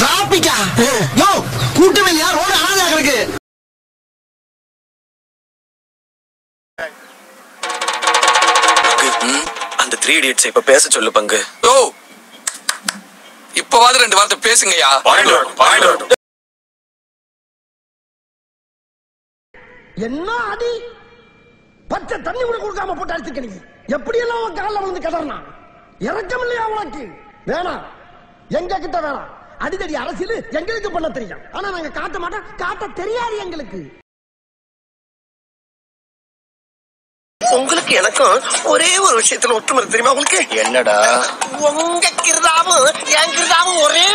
டிராபிக்கா யோ கூட்டம் இல்லையா ரோடு அந்த த்ரீ இடியட்ஸ் இப்ப பேச சொல்லு ஓ இப்பவாது ரெண்டு வார்த்தை பேசுங்கய்யா. என்ன அடி? பச்சை தண்ணி கூட கொடுக்காம போட்டு அடிச்சுக்க நீ எப்படி எல்லாம் காலில் விழுந்து கிடறான் இறக்கம் இல்லையா உனக்கு? வேணாம். எங்க கிட்ட வேணாம். அடிதடி அரசியல் எங்களுக்கு பண்ண தெரியும். ஆனா நாங்க காட்ட மாட்டோம். காட்ட தெரியாது எங்களுக்கு. உங்களுக்கு எனக்கும் ஒரே ஒரு விஷயத்துல ஒற்றுமை தெரியுமா உங்களுக்கு? என்னடா? உங்க கிருதாவும் என் கிருதாவும் ஒரே